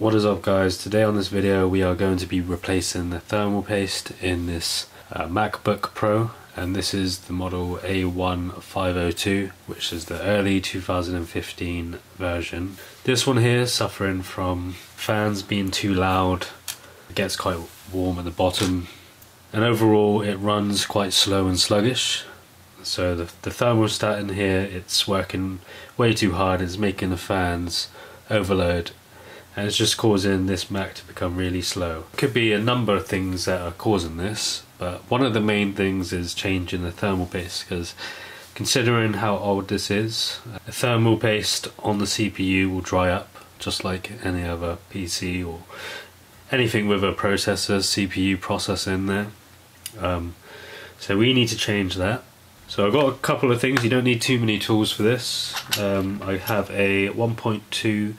What is up guys, today on this video we are going to be replacing the thermal paste in this uh, MacBook Pro and this is the model A1502 which is the early 2015 version. This one here suffering from fans being too loud, it gets quite warm at the bottom and overall it runs quite slow and sluggish so the, the thermostat in here it's working way too hard it's making the fans overload and it's just causing this Mac to become really slow. Could be a number of things that are causing this, but one of the main things is changing the thermal paste because considering how old this is, the thermal paste on the CPU will dry up just like any other PC or anything with a processor, CPU processor in there. Um, so we need to change that. So I've got a couple of things, you don't need too many tools for this. Um, I have a 1.2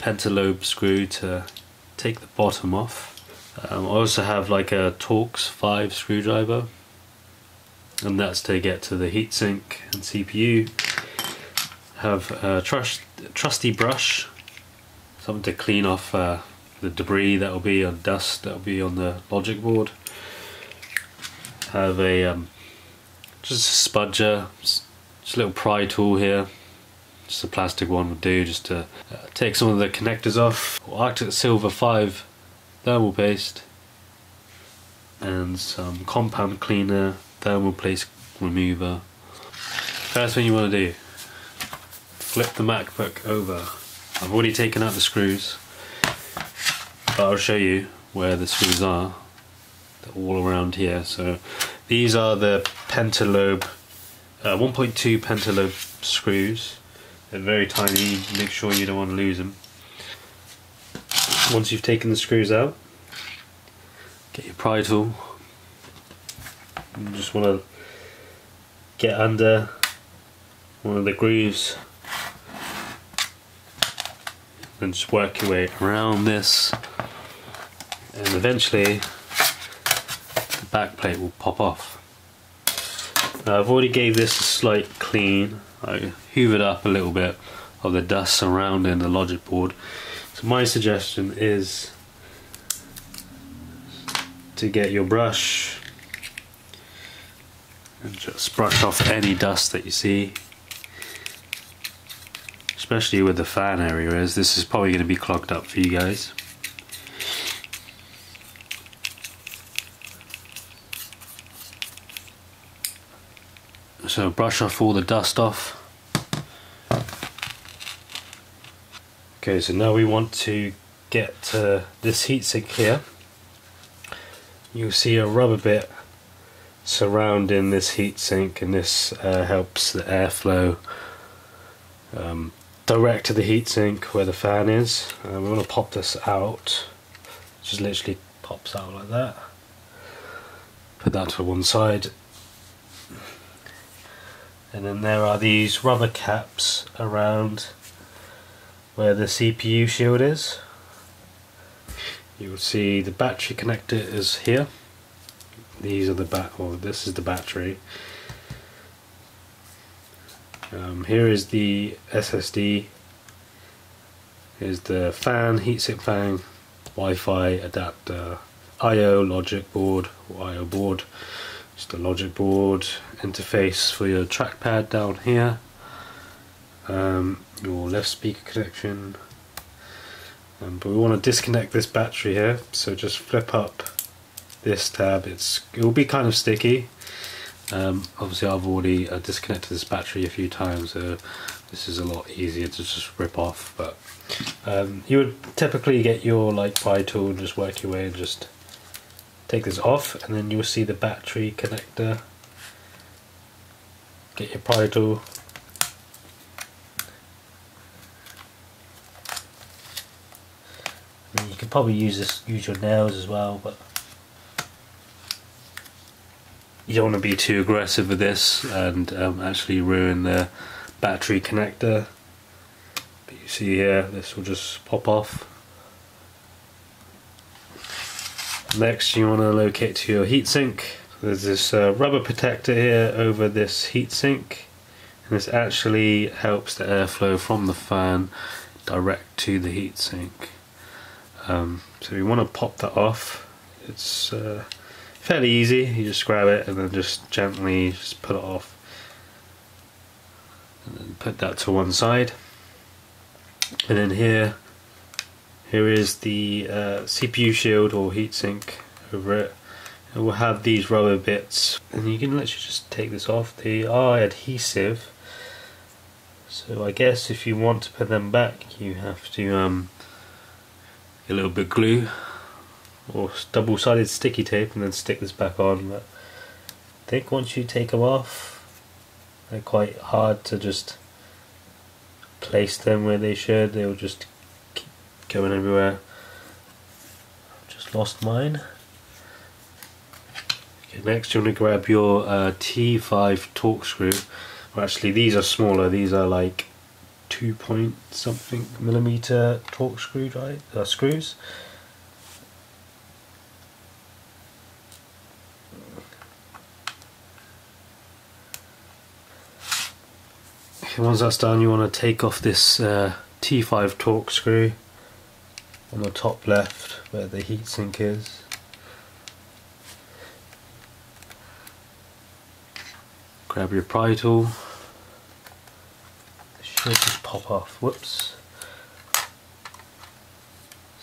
pentalobe screw to take the bottom off. Um, I also have like a Torx 5 screwdriver and that's to get to the heatsink and CPU. Have a trust, trusty brush, something to clean off uh, the debris that will be on dust that will be on the logic board. Have a um, just a spudger, just a little pry tool here just a plastic one would do just to uh, take some of the connectors off. Arctic Silver 5 thermal paste and some compound cleaner, thermal paste remover. First thing you want to do, flip the MacBook over. I've already taken out the screws, but I'll show you where the screws are. They're all around here. So these are the pentalobe, uh, 1.2 pentalobe screws they're very tiny, make sure you don't want to lose them. Once you've taken the screws out, get your pry tool. You just want to get under one of the grooves and just work your way around this and eventually the back plate will pop off. Now I've already gave this a slight clean I hoovered up a little bit of the dust surrounding the logic board. So my suggestion is to get your brush and just brush off any dust that you see especially with the fan area as this is probably going to be clogged up for you guys So brush off all the dust off. Okay, so now we want to get to this heatsink here. You'll see a rubber bit surrounding this heatsink and this uh, helps the airflow um, direct to the heatsink where the fan is. Uh, we want to pop this out. Just literally pops out like that. Put that to one side and then there are these rubber caps around where the CPU shield is. You will see the battery connector is here. These are the bat or this is the battery. Um, here is the SSD here's the fan heatsink fan Wi-Fi adapter I/O logic board or I/O board. Just a logic board interface for your trackpad down here um, your left speaker connection. Um, but we want to disconnect this battery here so just flip up this tab. It's it will be kind of sticky. Um, obviously I've already uh, disconnected this battery a few times so this is a lot easier to just rip off but um, you would typically get your like pry tool and just work your way and just take this off and then you'll see the battery connector. Get your pry tool can probably use this use your nails as well but you don't want to be too aggressive with this and um, actually ruin the battery connector but you see here this will just pop off Next you want to locate to your heatsink. There's this uh, rubber protector here over this heatsink and this actually helps the airflow from the fan direct to the heatsink. Um, so you want to pop that off. It's uh, fairly easy. You just grab it and then just gently just put it off. And then put that to one side. And then here, here is the uh, CPU shield or heatsink over it. And we'll have these rubber bits, and you can literally just take this off. They are adhesive, so I guess if you want to put them back, you have to um, a little bit of glue or double-sided sticky tape, and then stick this back on. But I think once you take them off, they're quite hard to just place them where they should. They'll just keep going everywhere. Just lost mine. Okay, next you want to grab your uh, T5 Torx screw. Well, actually, these are smaller. These are like two point something millimeter Torx screw drive, uh, screws. Okay, once that's done, you want to take off this uh, T5 Torx screw on the top left where the heatsink is. grab your pry tool just pop off. Whoops.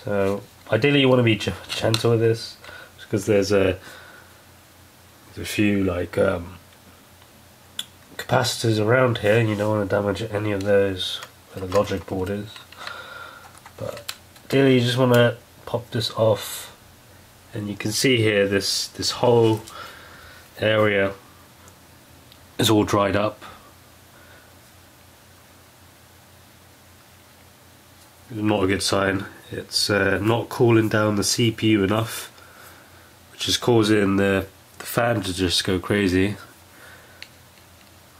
So ideally you want to be gentle with this because there's a there's a few like um, capacitors around here and you don't want to damage any of those where the logic board is. But ideally you just want to pop this off and you can see here this this whole area is all dried up. Not a good sign. It's uh, not cooling down the CPU enough, which is causing the, the fan to just go crazy.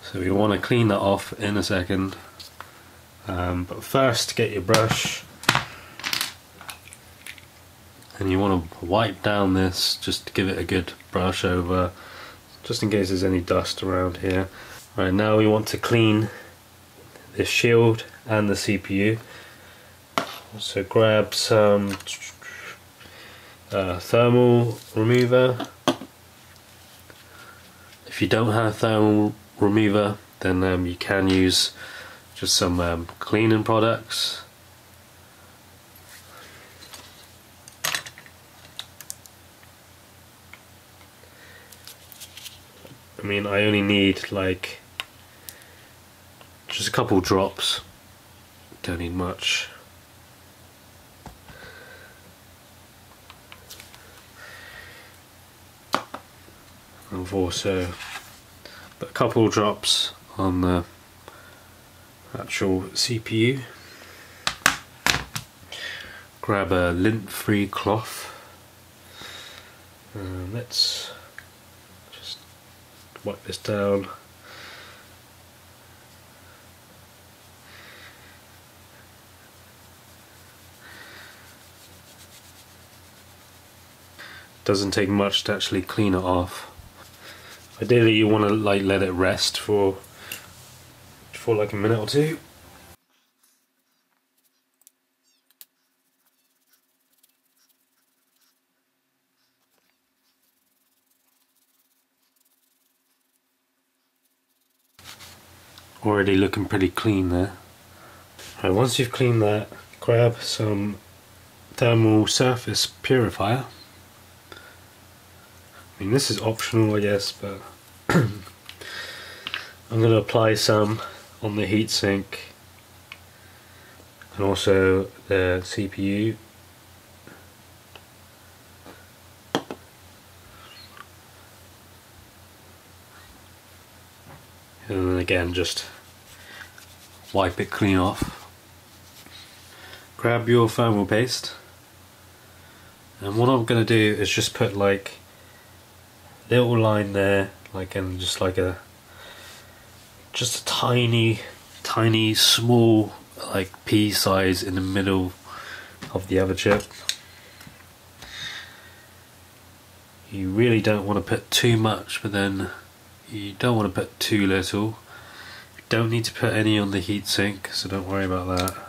So we want to clean that off in a second. Um, but first, get your brush and you want to wipe down this just to give it a good brush over just in case there's any dust around here. Right now we want to clean the shield and the CPU. So grab some uh, thermal remover. If you don't have thermal remover then um, you can use just some um, cleaning products. I mean, I only need like just a couple drops. Don't need much. I've also put a couple drops on the actual CPU. Grab a lint-free cloth. Um, let's just wipe this down. Doesn't take much to actually clean it off. Ideally you want to like let it rest for for like a minute or two. already looking pretty clean there. Right, once you've cleaned that, grab some thermal surface purifier. I mean this is optional I guess but I'm going to apply some on the heatsink and also the CPU and then again just wipe it clean off. Grab your thermal paste and what I'm going to do is just put like little line there like and just like a just a tiny tiny small like pea size in the middle of the other chip. You really don't want to put too much but then you don't want to put too little don't need to put any on the heatsink, so don't worry about that.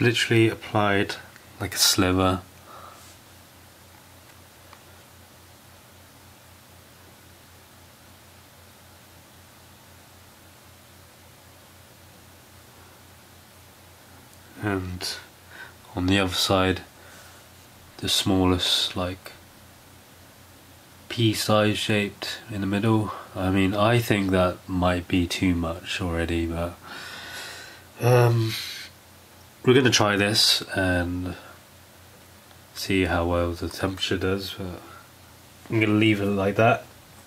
Literally applied like a sliver. And on the other side the smallest like pea size shaped in the middle. I mean I think that might be too much already but um, we're gonna try this and see how well the temperature does I'm gonna leave it like that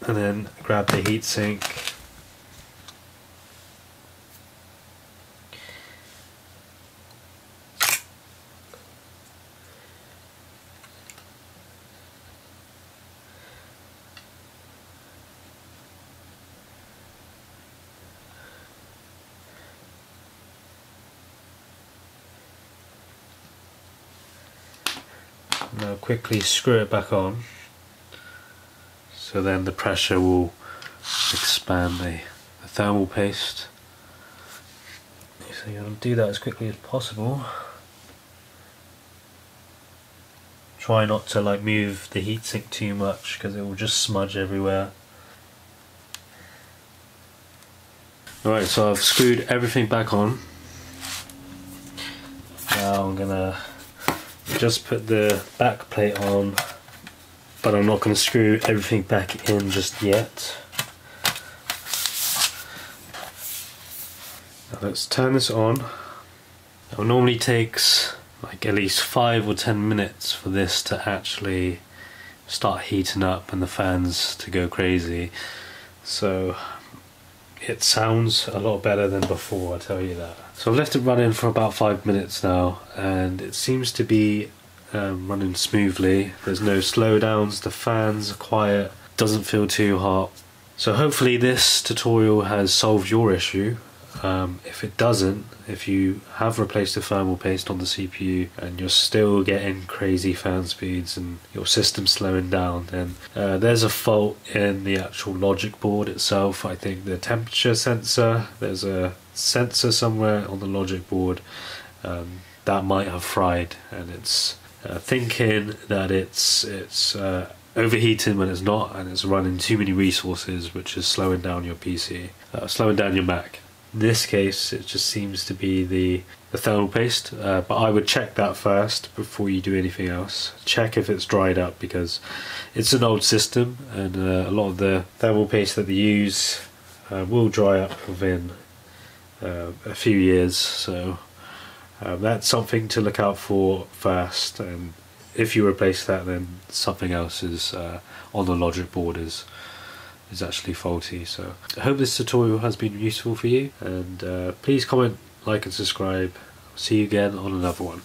and then grab the heatsink Now quickly screw it back on so then the pressure will expand the, the thermal paste. So you want to do that as quickly as possible. Try not to like move the heatsink too much because it will just smudge everywhere. Alright, so I've screwed everything back on. Now I'm gonna just put the back plate on but I'm not going to screw everything back in just yet. Now let's turn this on. Now it normally takes like at least 5 or 10 minutes for this to actually start heating up and the fans to go crazy so it sounds a lot better than before I tell you that. So I've left it running for about five minutes now and it seems to be um, running smoothly. There's no slowdowns, the fans are quiet, doesn't feel too hot. So hopefully this tutorial has solved your issue. Um, if it doesn't, if you have replaced the thermal paste on the CPU and you're still getting crazy fan speeds and your system's slowing down, then uh, there's a fault in the actual logic board itself. I think the temperature sensor, there's a sensor somewhere on the logic board um, that might have fried and it's uh, thinking that it's it's uh, overheating when it's not and it's running too many resources which is slowing down your PC, uh, slowing down your Mac. This case it just seems to be the, the thermal paste uh, but I would check that first before you do anything else. Check if it's dried up because it's an old system and uh, a lot of the thermal paste that they use uh, will dry up within a few years so um, that's something to look out for first, and if you replace that, then something else is uh, on the logic board is is actually faulty. So I hope this tutorial has been useful for you, and uh, please comment, like, and subscribe. See you again on another one.